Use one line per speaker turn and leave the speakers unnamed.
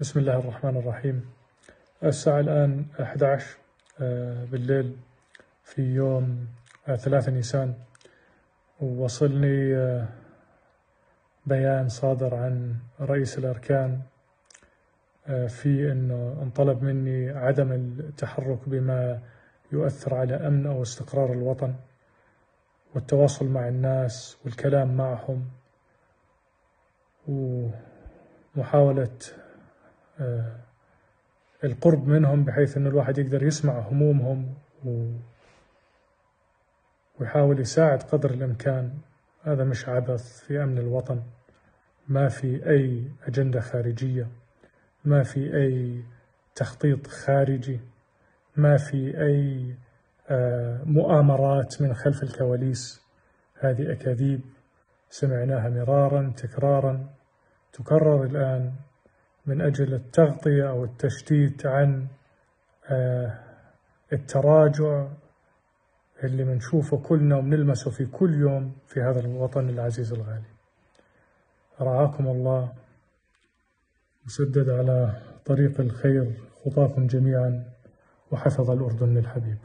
بسم الله الرحمن الرحيم. الساعة الآن 11 آه، بالليل في يوم 3 آه، نيسان. ووصلني آه، بيان صادر عن رئيس الأركان في أنه انطلب مني عدم التحرك بما يؤثر على أمن أو استقرار الوطن والتواصل مع الناس والكلام معهم ومحاولة القرب منهم بحيث أن الواحد يقدر يسمع همومهم ويحاول يساعد قدر الإمكان. هذا مش عبث في أمن الوطن. ما في أي أجندة خارجية. ما في أي تخطيط خارجي. ما في أي آه، مؤامرات من خلف الكواليس. هذه أكاذيب. سمعناها مرارا تكرارا. تكرر الآن. من أجل التغطية أو التشتيت عن آه، التراجع اللي بنشوفه كلنا وبنلمسه في كل يوم في هذا الوطن العزيز الغالي. رعاكم الله وسدد على طريق الخير خطاكم جميعا وحفظ الأردن الحبيب